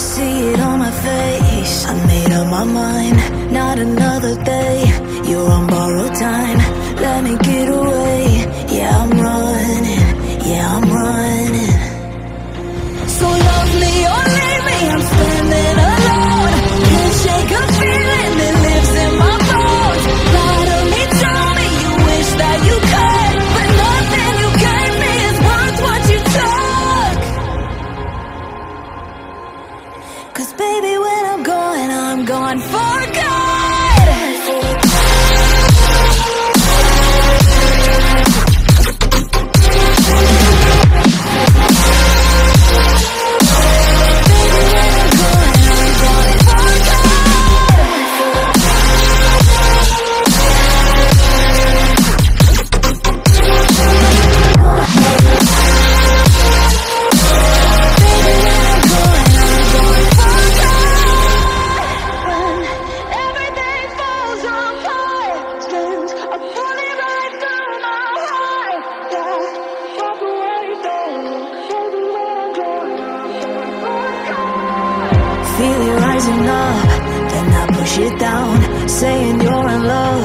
See it on my face. I made up my mind. Not another day. You're on borrowed time. Let me get away. Yeah, I'm running. Yeah, I'm running. So love me or Cause baby, when I'm gone, I'm gone for good. Feel it rising up, then I push it down, saying you're in love.